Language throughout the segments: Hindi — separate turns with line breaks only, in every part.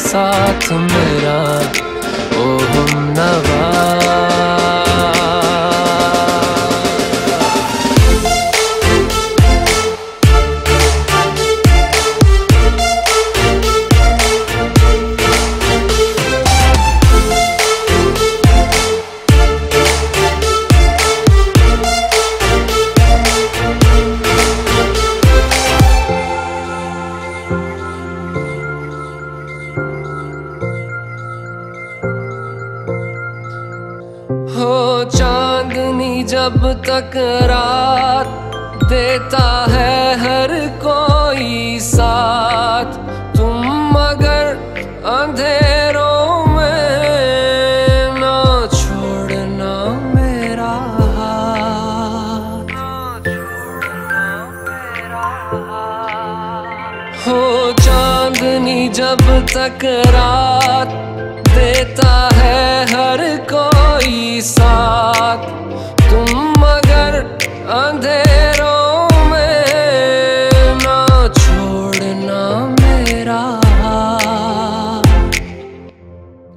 साथ मेरा। ओ हम नवा चांदनी जब तक रात देता है हर कोई साथ। तुम मगर अंधेरों में ना छोड़ना मेरा हाथ। हो चांदनी जब तक रात देता है हर कोई साथ तुम मगर अंधेरों में ना छोड़ना मेरा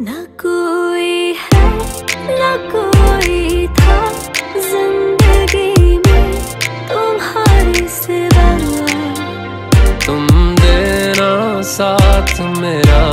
न कोई है न कोई था ज़िंदगी में तुम्हारे सिवा।
तुम देना साथ मेरा